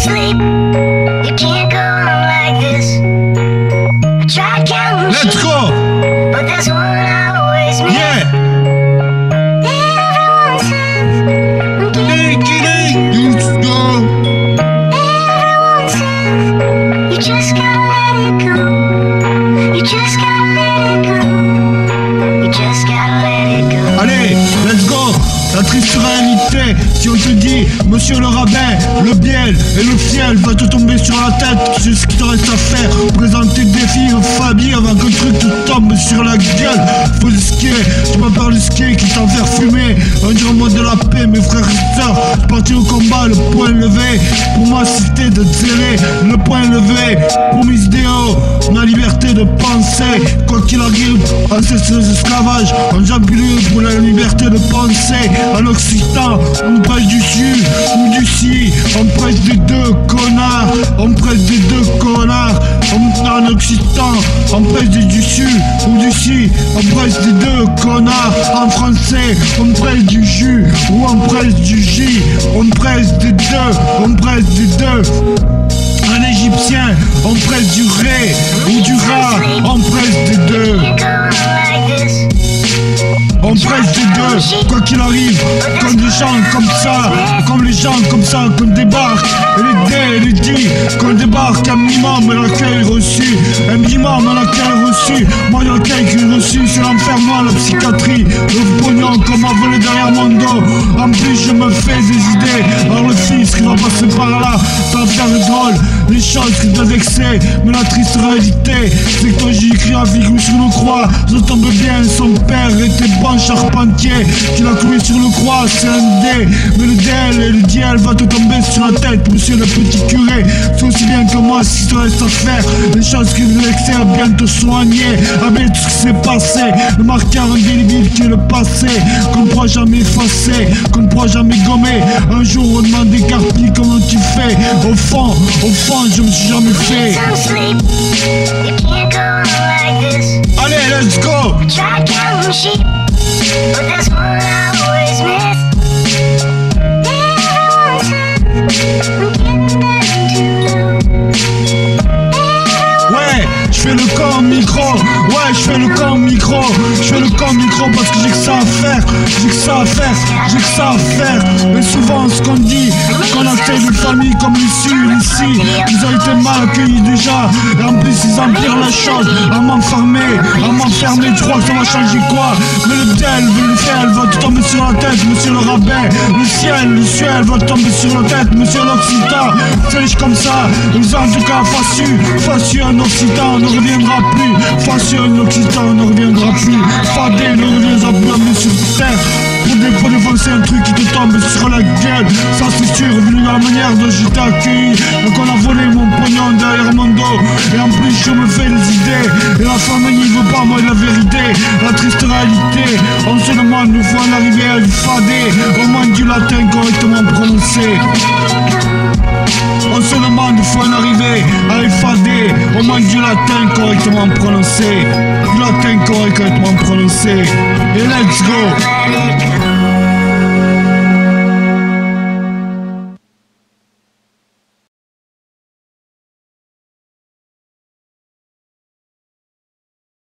sleep. You can't go on like this. I tried counting Let's sheep, go. but there's one I always miss. Yeah. Everyone says I'm getting Take. Let's go. Everyone says you just gotta let it go. You just gotta let it go. You just gotta let it go. Allez, let's go La triste réalité, si on te dit Monsieur le rabbin, le biel et le fiel va te tomber sur la tête. C'est ce qu'il te reste à faire Présenter des filles aux familles avant qu'un truc te tombe sur la gueule. Faut le skier, tu m'as parlé de skier qui t'en faire fumer Un moi de la paix, mes frères et sœurs. Parti au combat, le poing levé. Pour ma cité de zélé, le poing levé. Pour mes idéaux, ma liberté de penser. Quoi qu'il arrive, ancêtre esclavage Un jambuleux pour la liberté de penser. En Occitan, on presse du sud ou du si. On presse des deux connards On presse des deux connards. On- En Occitan, on presse du, du sud ou du si. On presse des deux connards. En français, on presse du jus ou on presse du J On presse des deux, on presse des deux. Un égyptien, on presse du ré ou du rat, on presse des deux, on presse des deux, quoi qu'il arrive, comme des gens comme ça, comme les gens comme ça qu'on débarque, et les dés, les dits, qu'on débarque, un minimum à l'accueil reçu, un minimum à l'accueil reçu, moi qui est reçu, c'est l'enfermement, la psychiatrie, le dos, en plus je me fais des idées, alors le qui va passer par là, les choses qui te vexer, mais la triste réalité, c'est que toi j'ai écrit un sur le croix, ça tombe bien, son père était bon charpentier, qu'il a cloué sur le croix, c'est un dé, mais le DL et le diel va te tomber sur la tête, monsieur le petit curé, c'est aussi bien que moi si tu restes à faire, les choses qui te vexaient à bien te soigner, avec tout ce qui s'est passé, le marqueur indélébile qui est le passé, qu'on ne pourra jamais effacer, qu'on ne pourra jamais gommer, un jour on demande des carpilles comment tu fais, au fond, au fond je me suis jamais fait, allez let's go. Ouais, je fais le camp au micro, ouais, je fais le camp au micro, je fais le micro parce que j'ai que ça à faire, j'ai que ça à faire, j'ai que ça à faire. Mais souvent, ce qu'on dit, qu'on a fait une famille comme ici, ici, ils ont été mal accueillis déjà, et en plus ils empirent la chose, à m'enfermer, à m'enfermer, tu crois que ça va changer quoi? Mais le tel, le ciel va te tomber sur la tête, monsieur le rabbin, le ciel, le ciel va tomber sur la tête, monsieur l'Occitan, riche comme ça, ont en tout cas fassu, fassu un Occitan, on ne reviendra plus, fassu un Occitan, on ne reviendra plus, fadé ne reviendra plus jamais sur terre. Pour, pour défoncer un truc qui te tombe sur la gueule. Ça c'est sûr, vu la manière dont je t'ai accueilli Donc on a volé mon pognon derrière mon dos Et en plus je me fais des idées. Et la famille n'y veut pas moi la vérité La triste réalité On se demande fois en arriver à le fader Au moins du latin correctement prononcé on se demande une fois en arriver à effader au moins du latin correctement prononcé. Du latin correctement prononcé. Et let's go!